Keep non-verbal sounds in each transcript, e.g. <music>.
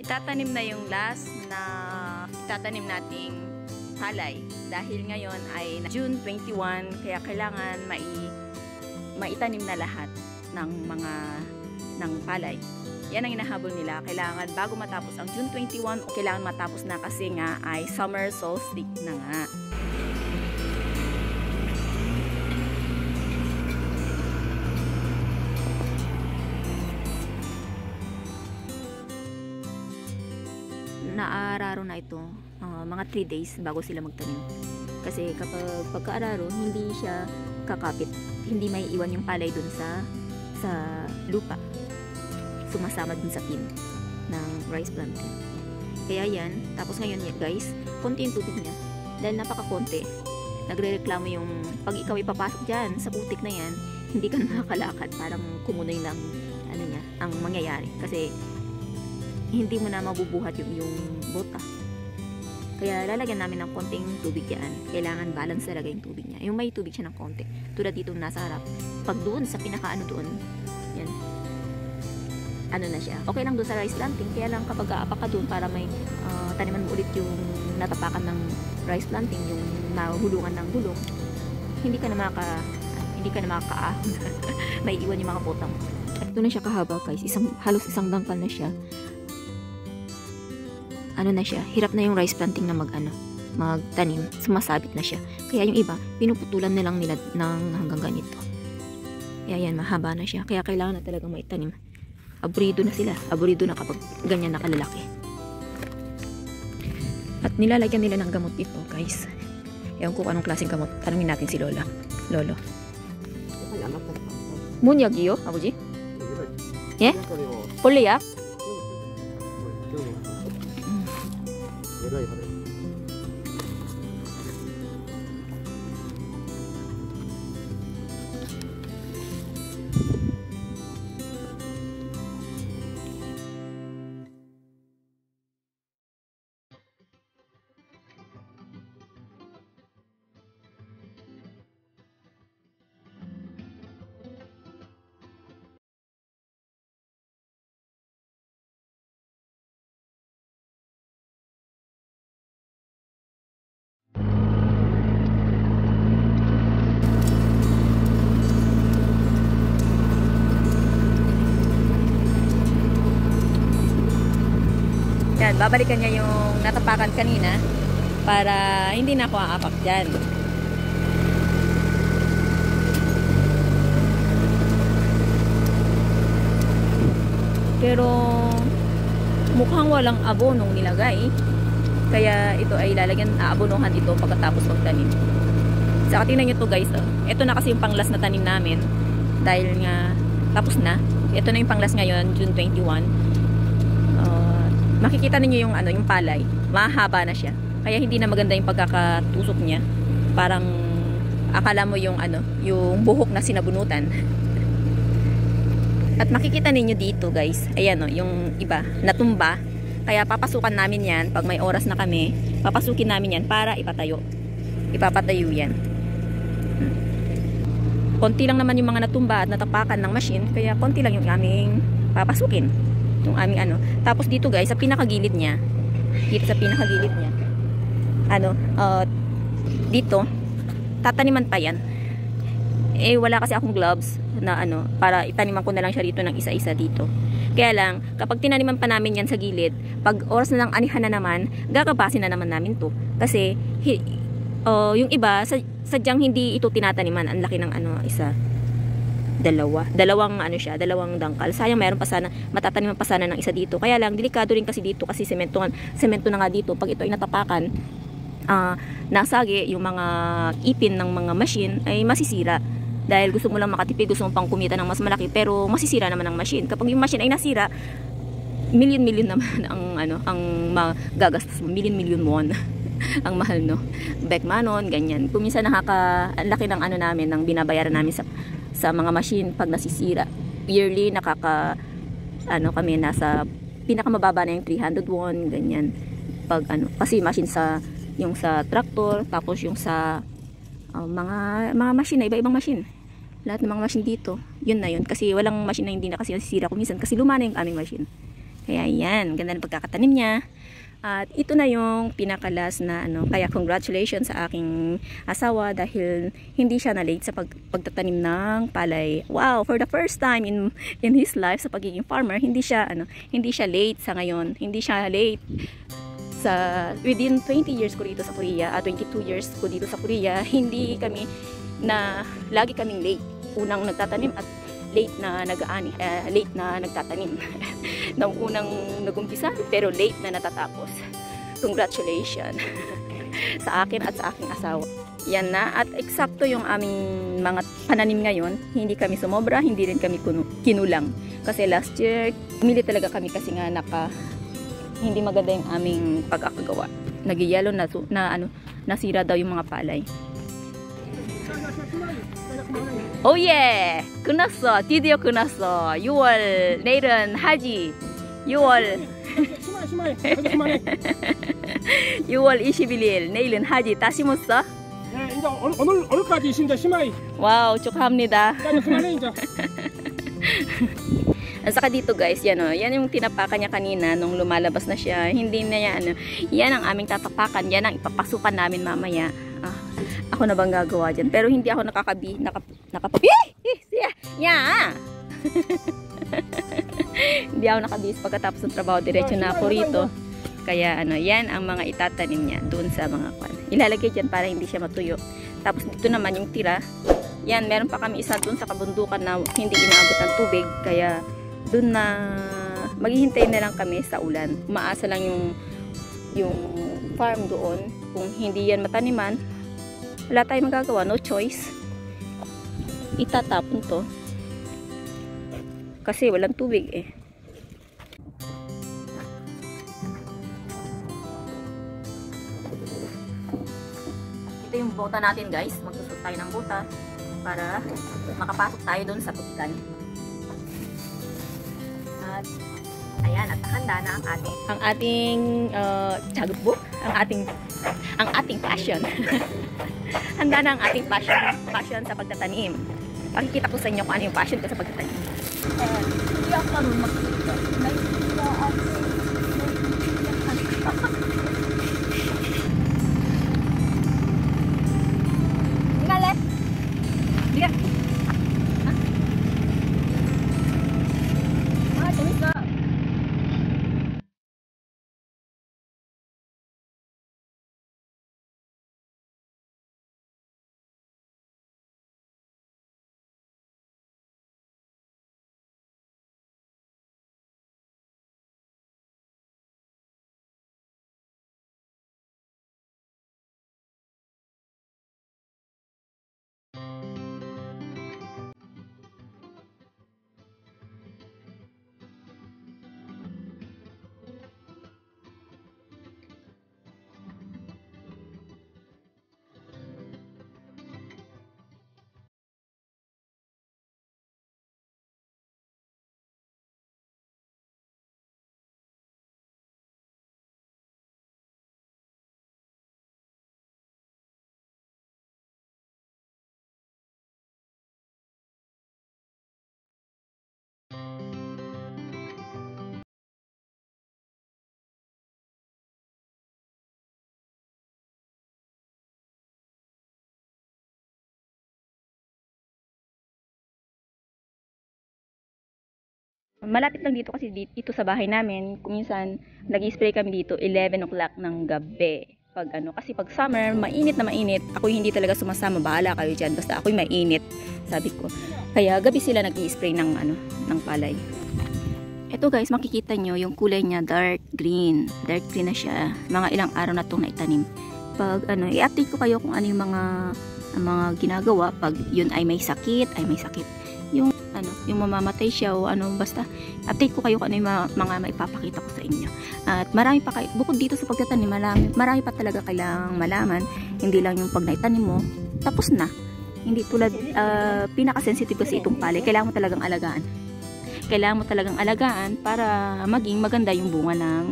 itatanim na yung last na itatanim nating palay. Dahil ngayon ay June 21, kaya kailangan mai, maitanim na lahat ng mga ng palay. Yan ang inahabol nila. Kailangan bago matapos ang June 21, kailangan matapos na kasi nga ay summer solstice na nga. Naararo na ito uh, mga 3 days bago sila magtanim. Kasi kapag pagkaararo, hindi siya kakapit. Hindi may iwan yung palay dun sa sa lupa. Sumasama dun sa pin ng rice planting. Kaya yan, tapos ngayon guys, konti yung tubig niya. Dahil napaka-konti. Nagre-reklamo yung pag ikaw ipapasok dyan sa putik na yan, hindi ka <laughs> nakakalakad. Parang kumunoy ng ano niya, ang mangyayari. Kasi hindi mo na mabubuhat yung, yung bota. Kaya lalagyan namin ng konting tubig yan. Kailangan balance talaga yung tubig niya. Yung may tubig siya ng konti. Tulad dito nasa harap. Pag doon sa pinakaano doon, yan. Ano na siya. Okay lang doon sa rice planting. Kaya lang kapag aapak ka doon para may uh, taniman mo ulit yung natapakan ng rice planting, yung nahulungan ng bulong, hindi ka na maka hindi ka na makakaahon. <laughs> may iwan yung mga botang. At ito na siya kahaba guys. Isang, halos isang dangkal na siya ano na siya, hirap na yung rice planting na mag ano, magtanim, sumasabit na siya. Kaya yung iba, pinuputulan na lang nila ng hanggang ganito. Kaya yan, mahaba na siya. Kaya kailangan na talagang maitanim. Aburido na sila. Aburido na kapag ganyan nakalalaki. At nilalagyan nila ng gamot dito, guys. Ewan ko anong klaseng gamot. Tanungin natin si Lola. Lolo. Munyagi yo, abuji? 예? 볼 ด้ว的 babalikan niya yung natapakan kanina para hindi na ako aapak dyan. Pero mukhang walang abonong nilagay. Kaya ito ay lalagyan, aabonohan ito pagkatapos magtanim. Saka tingnan nyo to guys. Oh. Ito na kasi yung panglas na tanim namin. Dahil nga tapos na. Ito na yung panglas ngayon, June 21. Makikita ninyo yung ano, yung palay. Mahaba na siya. Kaya hindi na maganda yung pagkakatusok niya. Parang akala mo yung ano, yung buhok na sinabunutan. At makikita ninyo dito guys, ayan o, yung iba, natumba. Kaya papasukan namin yan, pag may oras na kami, papasukin namin yan para ipatayo. Ipapatayo yan. Konti lang naman yung mga natumba at natapakan ng machine, kaya konti lang yung aming papasukin. Yung aming ano. Tapos dito guys, sa pinakagilid niya, dito sa pinakagilid niya, ano, uh, dito, tataniman pa yan. Eh, wala kasi akong gloves na ano, para itaniman ko na lang siya dito ng isa-isa dito. Kaya lang, kapag tinaniman pa namin yan sa gilid, pag oras na lang anihan na naman, gagabasin na naman namin to. Kasi, hi, uh, yung iba, sa, sadyang hindi ito tinataniman. Ang laki ng ano, isa, dalawa. Dalawang ano siya, dalawang dangkal. Sayang meron pa sana, matataniman pa sana ng isa dito. Kaya lang, delikado rin kasi dito kasi semento, semento na nga dito. Pag ito ay natapakan, uh, nasagi yung mga ipin ng mga machine ay masisira dahil gusto mo lang makatipid, gusto mo pang kumita ng mas malaki pero masisira naman ang machine. Kapag yung machine ay nasira, million-million naman <laughs> ang ano, ang magagastos mo, million-million won. <laughs> ang mahal no. Beckmanon, ganyan. Kung minsan nakaka ang laki ng ano namin ng binabayaran namin sa sa mga machine pag nasisira. Yearly nakaka ano kami nasa pinakamababa na yung 300 won, ganyan. Pag ano, kasi machine sa yung sa tractor, tapos yung sa uh, mga mga machine iba-ibang machine lahat ng mga machine dito, yun na yun. Kasi walang machine na hindi na kasi nasisira ko minsan kasi luma na yung aming machine. Kaya yan, ganda ng pagkakatanim niya. At ito na yung pinakalas na ano, kaya congratulations sa aking asawa dahil hindi siya na late sa pag, pagtatanim ng palay. Wow, for the first time in in his life sa pagiging farmer, hindi siya ano, hindi siya late sa ngayon. Hindi siya late sa within 20 years ko dito sa Korea, at 22 years ko dito sa Korea, <laughs> hindi kami na lagi kaming late. Unang nagtatanim at late na nag-aani, uh, late na nagtatanim. <laughs> Nung unang nagumpisa, pero late na natatapos. Congratulations <laughs> sa akin at sa aking asawa. Yan na. At eksakto yung aming mga pananim ngayon. Hindi kami sumobra, hindi rin kami kinulang. Kasi last year, umili talaga kami kasi nga naka hindi maganda yung aming pagkakagawa. Nagyayalo na, na ano, nasira daw yung mga palay. Oh yeah! 끝났어. 드디어 끝났어. 6월 내일은 하지. 6월 6월 21일 내일은 하지. 다 심었어? 네, 이제 오늘 오늘까지 있습니다. 심하이. 와우, 축하합니다. 그만해 이제. At <laughs> saka dito guys, yan o, yan yung tinapakan niya kanina nung lumalabas na siya. Hindi na yan, ano, yan ang aming tatapakan, yan ang ipapasukan namin mamaya. Ah, ako na bang gagawa dyan? Pero hindi ako nakakabi, nakap, eh, siya, yeah! <laughs> hindi ako nakabis pagkatapos ng trabaho, diretso na ako rito. Kaya ano, yan ang mga itatanim niya doon sa mga kwan. Ilalagay dyan para hindi siya matuyo. Tapos dito naman yung tira. Yan, meron pa kami isa doon sa kabundukan na hindi inaabot ng tubig. Kaya doon na maghihintay na lang kami sa ulan. Umaasa lang yung yung farm doon. Kung hindi yan mataniman, wala tayong magagawa. No choice. Itatapon to. Kasi walang tubig eh. Ito yung bota natin guys. Magsusot tayo ng bota para makapasok tayo doon sa tutikan. At ayan, at handa na ang ating ang ating uh, chagbo, ang ating ang ating passion. <laughs> handa na ang ating passion, passion sa pagtatanim. Pakikita ko sa inyo kung ano yung passion ko sa pagtatanim. Eh, hindi ako marunong magkita. May Ngale. Malapit lang dito kasi dito, ito sa bahay namin. Kuminsan, nag-spray kami dito 11 o'clock ng gabi. Pag ano, kasi pag summer, mainit na mainit. Ako hindi talaga sumasama, bahala kayo dyan. Basta ako'y mainit, sabi ko. Kaya gabi sila nag-spray ng ano, ng palay. Ito guys, makikita nyo yung kulay niya dark green. Dark green na siya. Mga ilang araw na itong naitanim. Pag ano, i-update ko kayo kung ano yung mga ang mga ginagawa pag yun ay may sakit, ay may sakit. Ano, yung mamamatay siya o ano, basta update ko kayo kung ano yung mga, mga maipapakita ko sa inyo. At marami pa kayo, bukod dito sa pagtatanim, marami, marami pa talaga kailangang malaman. Hindi lang yung pag naitanim mo, tapos na. Hindi tulad, uh, pinaka-sensitive kasi itong palay, kailangan mo talagang alagaan. Kailangan mo talagang alagaan para maging maganda yung bunga ng,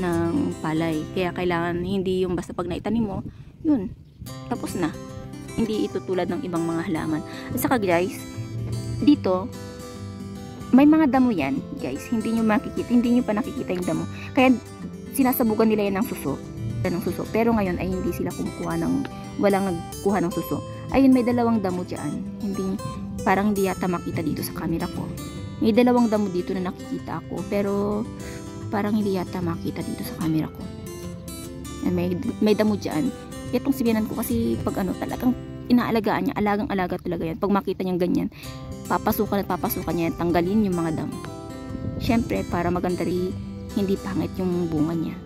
ng palay. Kaya kailangan hindi yung basta pag naitanim mo, yun, tapos na. Hindi ito tulad ng ibang mga halaman. At saka guys, dito, may mga damo yan, guys. Hindi nyo makikita, hindi nyo pa nakikita yung damo. Kaya sinasabugan nila yan ng suso. ng suso. Pero ngayon ay hindi sila kumukuha ng, walang nagkuha ng suso. Ayun, may dalawang damo dyan. Hindi, parang hindi yata makita dito sa camera ko. May dalawang damo dito na nakikita ako. Pero, parang hindi yata makita dito sa camera ko. May, may damo dyan. Itong sibianan ko kasi pag ano, talagang inaalagaan niya, alagang-alaga talaga yan. Pag makita niyang ganyan, papasukan at papasukan niya, tanggalin yung mga damo. Siyempre, para maganda rin, hindi pangit yung bunga niya.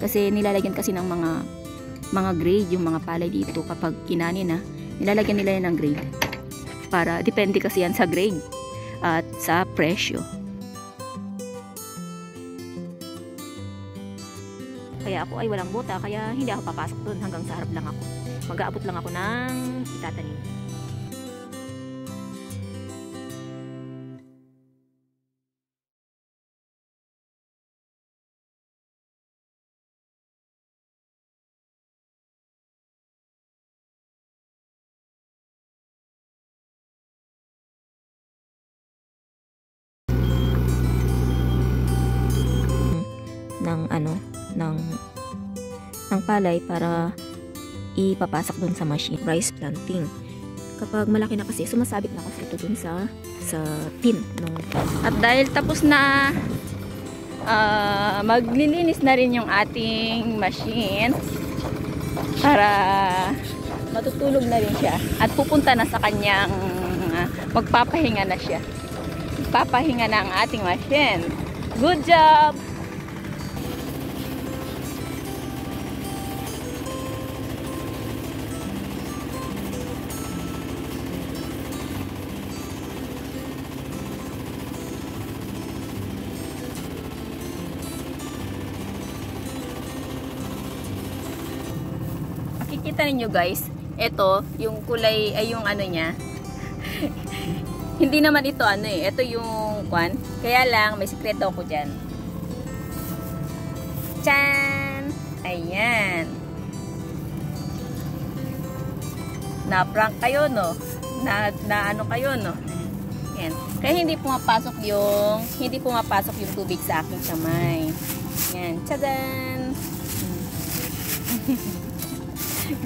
Kasi nilalagyan kasi ng mga mga grade yung mga palay dito kapag kinani na, nilalagyan nila yan ng grade. Para, depende kasi yan sa grade at sa presyo. Kaya ako ay walang bota, kaya hindi ako papasok doon hanggang sa harap lang ako. Mag-aabot lang ako ng itatanim. ng ano ng ng palay para ipapasok dun sa machine rice planting. Kapag malaki na kasi sumasabit na kasi ito dun sa sa tin ng at dahil tapos na ah, maglilinis na rin yung ating machine para matutulog na rin siya at pupunta na sa kanyang ah, magpapahinga na siya. Papahinga na ang ating machine. Good job makikita ninyo guys, ito, yung kulay, ay yung ano niya. <laughs> Hindi naman ito ano eh. Ito yung kwan. Kaya lang, may sikreto ako dyan. Chan! Ayan. Na-prank kayo, no? Na, na ano kayo, no? Ayan. Kaya hindi pumapasok yung, hindi pumapasok yung tubig sa aking kamay. Ayan. Tchadan! <laughs>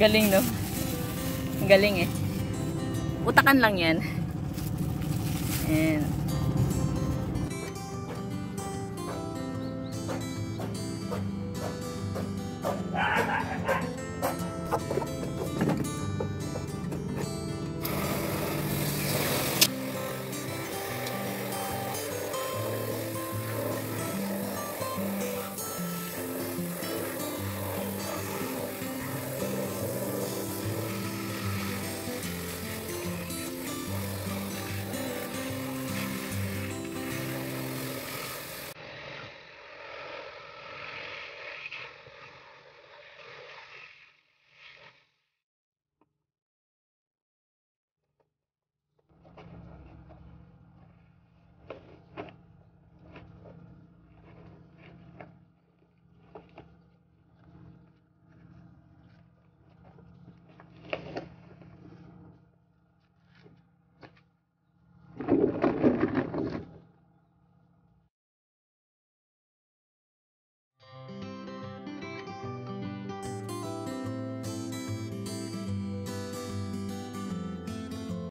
Galing, no? Galing, eh. Utakan lang yan. Ayan.